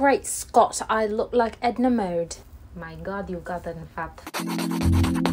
Great Scott, I look like Edna Mode. My god, you've gotten fat.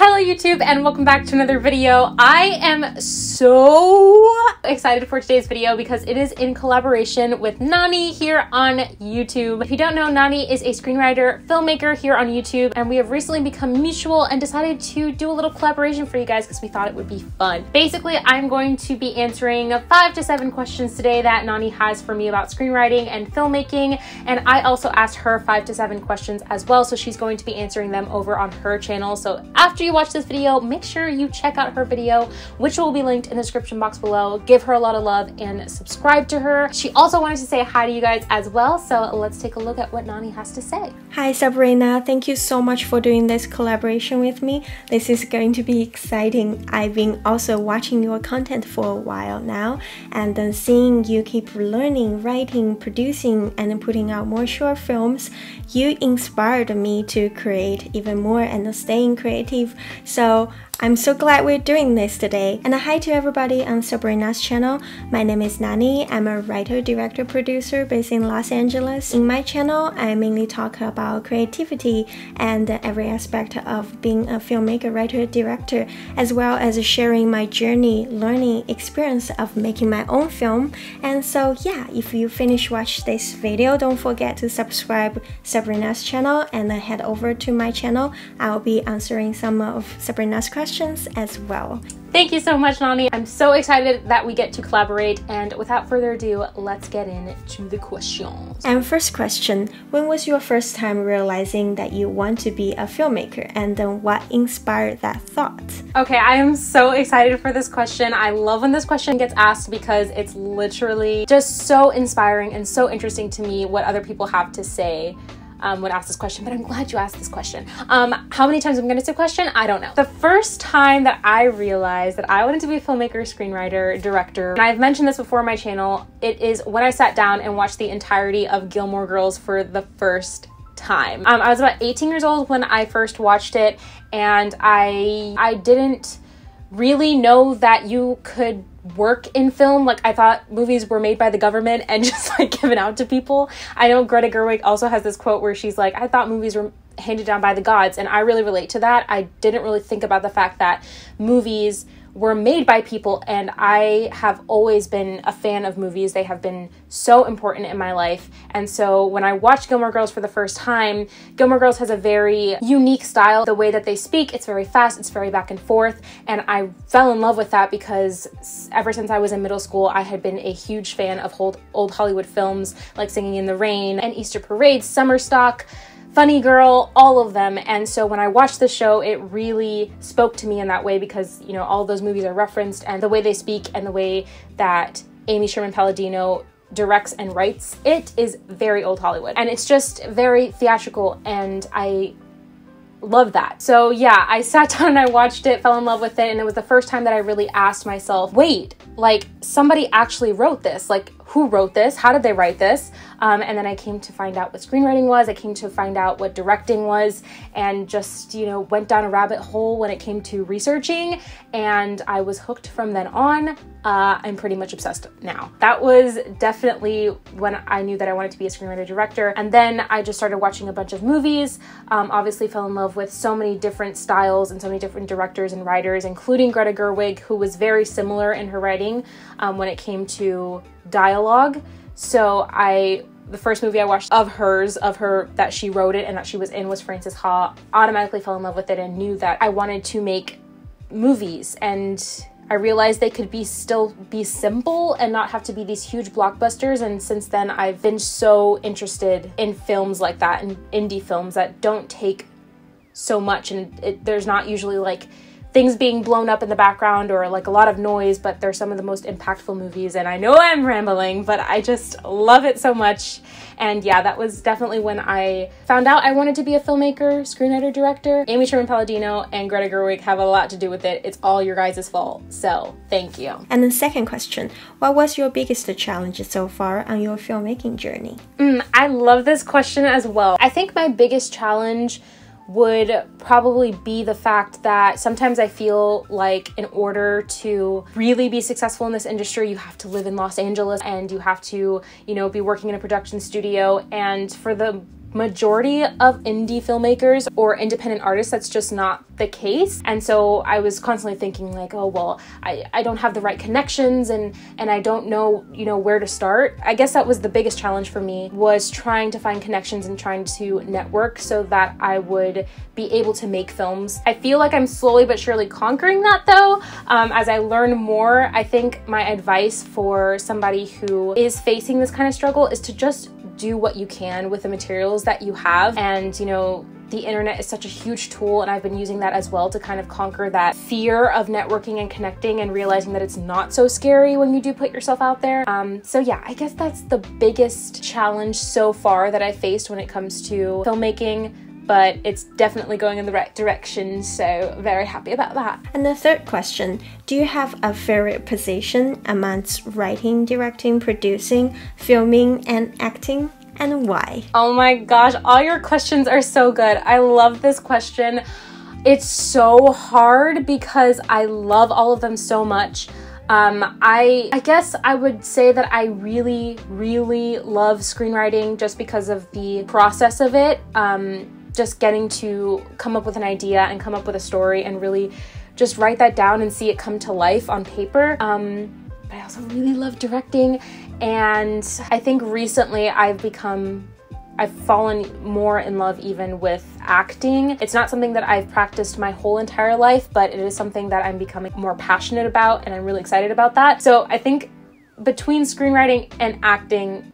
Hello YouTube and welcome back to another video. I am so excited for today's video because it is in collaboration with Nani here on YouTube. If you don't know, Nani is a screenwriter, filmmaker here on YouTube and we have recently become mutual and decided to do a little collaboration for you guys because we thought it would be fun. Basically, I'm going to be answering five to seven questions today that Nani has for me about screenwriting and filmmaking and I also asked her five to seven questions as well so she's going to be answering them over on her channel. So after you watch this video, make sure you check out her video, which will be linked in the description box below. Give her a lot of love and subscribe to her. She also wanted to say hi to you guys as well, so let's take a look at what Nani has to say. Hi Sabrina, thank you so much for doing this collaboration with me. This is going to be exciting. I've been also watching your content for a while now, and then seeing you keep learning, writing, producing, and putting out more short films, you inspired me to create even more and staying creative so I'm so glad we're doing this today. And a hi to everybody on Sabrina's channel. My name is Nani. I'm a writer, director, producer based in Los Angeles. In my channel, I mainly talk about creativity and every aspect of being a filmmaker, writer, director, as well as sharing my journey, learning experience of making my own film. And so yeah, if you finish watch this video, don't forget to subscribe Sabrina's channel and head over to my channel. I'll be answering some of Sabrina's questions questions as well. Thank you so much, Nani. I'm so excited that we get to collaborate. And without further ado, let's get into the questions. And first question When was your first time realizing that you want to be a filmmaker? And then what inspired that thought? Okay, I am so excited for this question. I love when this question gets asked because it's literally just so inspiring and so interesting to me what other people have to say um, when asked this question, but I'm glad you asked this question. Um, how many times I'm gonna say question? I don't know. The first time that I realized that I wanted to be a filmmaker, screenwriter, director, and I've mentioned this before on my channel, it is when I sat down and watched the entirety of Gilmore Girls for the first time. Um, I was about 18 years old when I first watched it, and I I didn't really know that you could work in film. Like I thought movies were made by the government and just like given out to people. I know Greta Gerwig also has this quote where she's like, I thought movies were handed down by the gods. And I really relate to that. I didn't really think about the fact that movies were made by people and I have always been a fan of movies. They have been so important in my life. And so when I watched Gilmore Girls for the first time, Gilmore Girls has a very unique style. The way that they speak, it's very fast, it's very back and forth, and I fell in love with that because ever since I was in middle school, I had been a huge fan of old, old Hollywood films like Singing in the Rain and Easter Parade, Summer Stock, Funny Girl, all of them. And so when I watched the show, it really spoke to me in that way because, you know, all those movies are referenced and the way they speak and the way that Amy Sherman Palladino directs and writes it is very old Hollywood. And it's just very theatrical and I love that. So yeah, I sat down and I watched it, fell in love with it, and it was the first time that I really asked myself, wait, like somebody actually wrote this. Like who wrote this? How did they write this? Um, and then I came to find out what screenwriting was. I came to find out what directing was, and just you know went down a rabbit hole when it came to researching. And I was hooked from then on. Uh, I'm pretty much obsessed now. That was definitely when I knew that I wanted to be a screenwriter director. And then I just started watching a bunch of movies. Um, obviously, fell in love with so many different styles and so many different directors and writers, including Greta Gerwig, who was very similar in her writing um, when it came to dialogue. So I the first movie I watched of hers, of her that she wrote it and that she was in was Frances Ha. Automatically fell in love with it and knew that I wanted to make movies and I realized they could be still be simple and not have to be these huge blockbusters and since then I've been so interested in films like that and indie films that don't take so much and it, there's not usually like things being blown up in the background or like a lot of noise, but they're some of the most impactful movies. And I know I'm rambling, but I just love it so much. And yeah, that was definitely when I found out I wanted to be a filmmaker, screenwriter, director. Amy Sherman Palladino and Greta Gerwig have a lot to do with it. It's all your guys' fault. So thank you. And the second question What was your biggest challenge so far on your filmmaking journey? Mm, I love this question as well. I think my biggest challenge would probably be the fact that sometimes I feel like in order to really be successful in this industry, you have to live in Los Angeles and you have to, you know, be working in a production studio. And for the majority of indie filmmakers or independent artists that's just not the case. And so i was constantly thinking like oh well i, I don't have the right connections and and i don't know you know where to start. I guess that was the biggest challenge for me was trying to find connections and trying to network so that i would be able to make films. I feel like i'm slowly but surely conquering that though. Um, as i learn more i think my advice for somebody who is facing this kind of struggle is to just do what you can with the materials that you have. And, you know, the internet is such a huge tool, and I've been using that as well to kind of conquer that fear of networking and connecting and realizing that it's not so scary when you do put yourself out there. Um, so, yeah, I guess that's the biggest challenge so far that I faced when it comes to filmmaking but it's definitely going in the right direction, so very happy about that. And the third question Do you have a favorite position amongst writing, directing, producing, filming, and acting? And why? Oh my gosh, all your questions are so good. I love this question. It's so hard because I love all of them so much. Um, I I guess I would say that I really really love screenwriting just because of the process of it. Um, just getting to come up with an idea and come up with a story and really just write that down and see it come to life on paper. Um, but I also really love directing, and I think recently I've become I've fallen more in love even with acting. It's not something that I've practiced my whole entire life, but it is something that I'm becoming more passionate about, and I'm really excited about that. So I think between screenwriting and acting,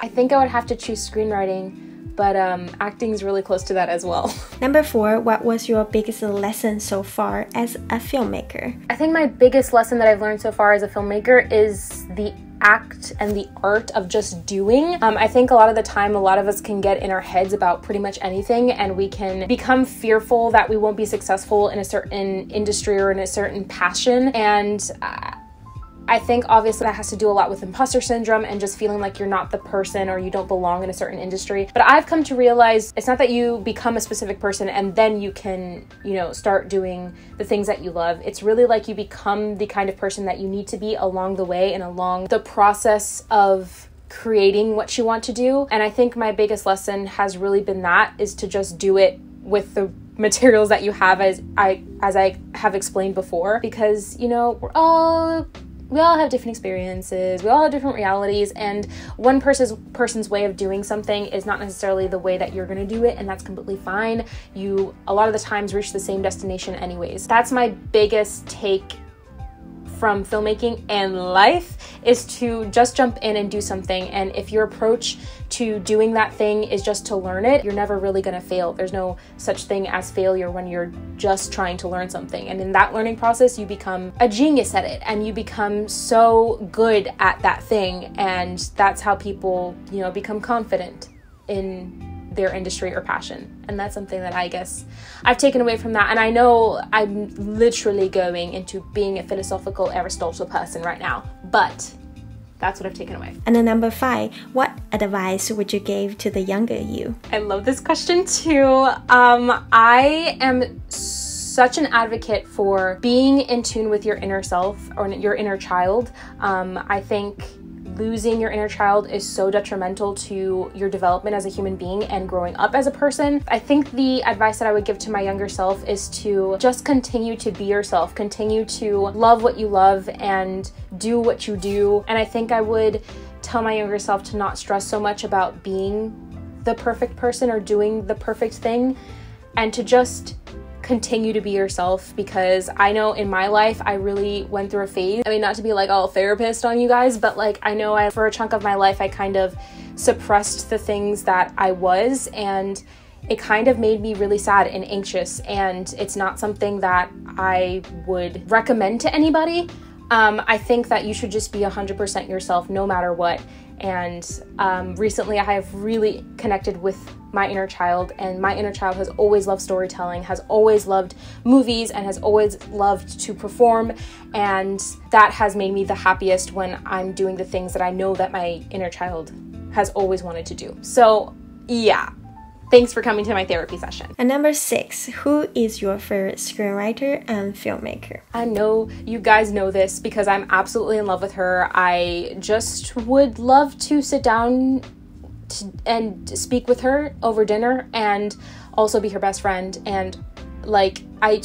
I think I would have to choose screenwriting, but um, acting is really close to that as well. Number four, what was your biggest lesson so far as a filmmaker? I think my biggest lesson that I've learned so far as a filmmaker is the act and the art of just doing. Um, I think a lot of the time, a lot of us can get in our heads about pretty much anything, and we can become fearful that we won't be successful in a certain industry or in a certain passion. And uh, I think obviously that has to do a lot with imposter syndrome and just feeling like you're not the person or you don't belong in a certain industry. But I've come to realize it's not that you become a specific person and then you can, you know, start doing the things that you love. It's really like you become the kind of person that you need to be along the way and along the process of creating what you want to do. And I think my biggest lesson has really been that is to just do it with the materials that you have as I as I have explained before because you know we're all we all have different experiences we all have different realities and one person's person's way of doing something is not necessarily the way that you're going to do it and that's completely fine. You a lot of the times reach the same destination anyways. That's my biggest take from filmmaking and life is to just jump in and do something. And if your approach to doing that thing is just to learn it, you're never really to fail. There's no such thing as failure when you're just trying to learn something. And in that learning process, you become a genius at it and you become so good at that thing. And that's how people, you know, become confident in their industry or passion. And that's something that I guess I've taken away from that. And I know I'm literally going into being a philosophical Aristotle person right now, but that's what I've taken away. And then number five, what advice would you give to the younger you? I love this question too. Um, I am such an advocate for being in tune with your inner self or your inner child. Um, I think losing your inner child is so detrimental to your development as a human being and growing up as a person. I think the advice that I would give to my younger self is to just continue to be yourself, continue to love what you love and do what you do. And I think I would tell my younger self to not stress so much about being the perfect person or doing the perfect thing and to just continue to be yourself because I know in my life I really went through a phase. I mean, not to be like all therapist on you guys, but like I know I, for a chunk of my life, I kind of suppressed the things that I was and it kind of made me really sad and anxious. And it's not something that I would recommend to anybody. Um, I think that you should just be 100% yourself no matter what. And um, recently, I have really connected with my inner child, and my inner child has always loved storytelling, has always loved movies, and has always loved to perform. And that has made me the happiest when I'm doing the things that I know that my inner child has always wanted to do. So, yeah, Thanks for coming to my therapy session. And number six, who is your favorite screenwriter and filmmaker? I know you guys know this because I'm absolutely in love with her. I just would love to sit down to, and speak with her over dinner and also be her best friend. And like, I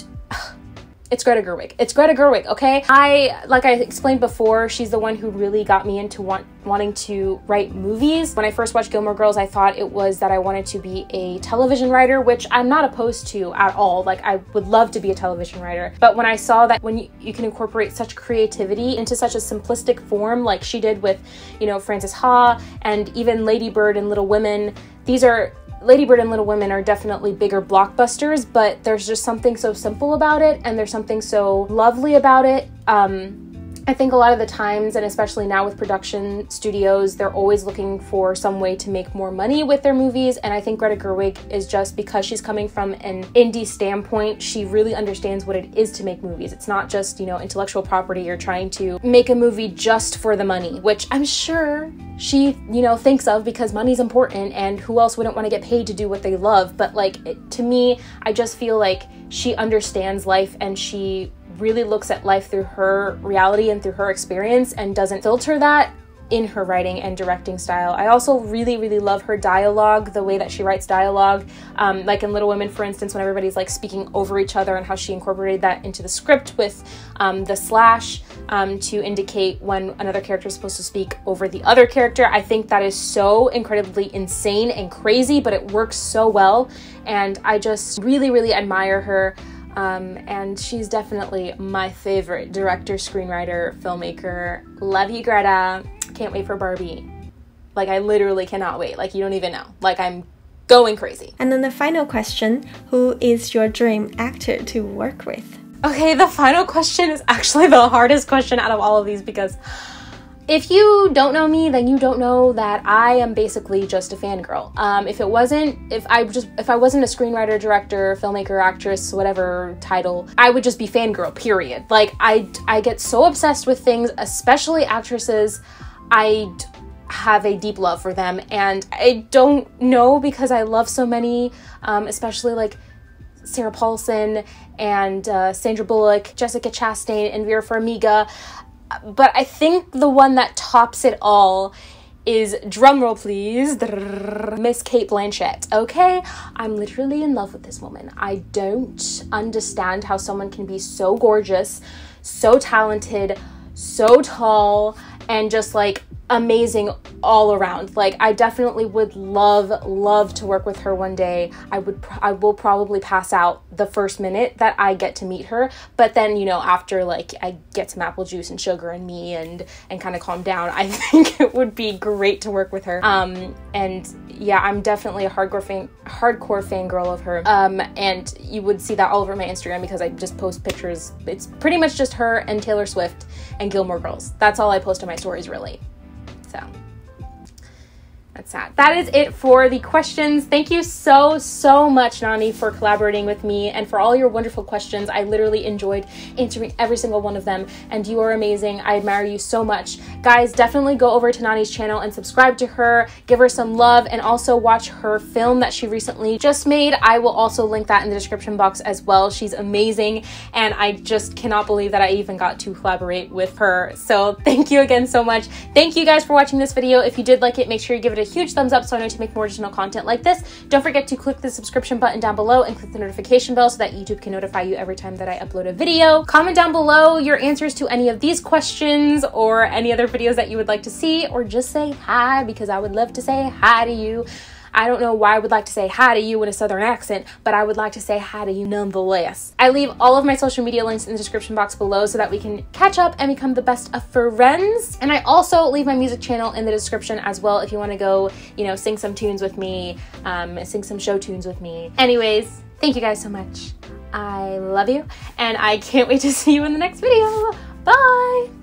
it's Greta Gerwig. It's Greta Gerwig, okay? I, like I explained before, she's the one who really got me into want, wanting to write movies. When I first watched Gilmore Girls, I thought it was that I wanted to be a television writer, which I'm not opposed to at all. Like, I would love to be a television writer. But when I saw that when you, you can incorporate such creativity into such a simplistic form, like she did with, you know, Frances Ha and even Lady Bird and Little Women, these are Lady Bird and Little Women are definitely bigger blockbusters, but there's just something so simple about it and there's something so lovely about it. Um, I think a lot of the times, and especially now with production studios, they're always looking for some way to make more money with their movies. And I think Greta Gerwig is just because she's coming from an indie standpoint, she really understands what it is to make movies. It's not just, you know, intellectual property. You're trying to make a movie just for the money, which I'm sure she, you know, thinks of because money's important and who else wouldn't want to get paid to do what they love. But like, it, to me, I just feel like she understands life and she really looks at life through her reality and through her experience and doesn't filter that in her writing and directing style. I also really, really love her dialogue, the way that she writes dialogue. Um, like in Little Women, for instance, when everybody's like speaking over each other and how she incorporated that into the script with um, the slash um, to indicate when another character is supposed to speak over the other character. I think that is so incredibly insane and crazy, but it works so well. And I just really, really admire her. Um, and she's definitely my favorite director, screenwriter, filmmaker. Love you, Greta. Can't wait for Barbie. Like, I literally cannot wait. Like, you don't even know. Like, I'm going crazy. And then the final question Who is your dream actor to work with? Okay, the final question is actually the hardest question out of all of these because if you don't know me, then you don't know that I am basically just a fangirl. Um, if it wasn't, if I just, if I wasn't a screenwriter, director, filmmaker, actress, whatever title, I would just be fangirl. Period. Like I, I get so obsessed with things, especially actresses. I have a deep love for them, and I don't know because I love so many, um, especially like Sarah Paulson and uh, Sandra Bullock, Jessica Chastain, and Vera Farmiga but I think the one that tops it all is drumroll please miss Cate Blanchett okay? I'm literally in love with this woman. I don't understand how someone can be so gorgeous so talented so tall and just like amazing all around. Like I definitely would love love to work with her one day. I would I will probably pass out the first minute that I get to meet her, but then, you know, after like I get some apple juice and sugar and me and and kind of calm down, I think it would be great to work with her. Um and yeah, I'm definitely a hardcore fan hardcore fangirl of her. Um and you would see that all over my Instagram because I just post pictures. It's pretty much just her and Taylor Swift and Gilmore Girls. That's all I post on my stories really. So that's sad. That is it for the questions. Thank you so, so much, Nani, for collaborating with me and for all your wonderful questions. I literally enjoyed answering every single one of them, and you are amazing. I admire you so much. Guys, definitely go over to Nani's channel and subscribe to her, give her some love, and also watch her film that she recently just made. I will also link that in the description box as well. She's amazing, and I just cannot believe that I even got to collaborate with her. So thank you again so much. Thank you guys for watching this video. If you did like it, make sure you give it a a huge thumbs up so I know to make more additional content like this. Don't forget to click the subscription button down below and click the notification bell so that YouTube can notify you every time that I upload a video. Comment down below your answers to any of these questions or any other videos that you would like to see or just say hi because I would love to say hi to you. I don't know why I would like to say hi to you in a southern accent, but I would like to say hi to you nonetheless. I leave all of my social media links in the description box below so that we can catch up and become the best of friends. And I also leave my music channel in the description as well if you want to go, you know, sing some tunes with me, um, sing some show tunes with me. Anyways, thank you guys so much. I love you, and I can't wait to see you in the next video. Bye!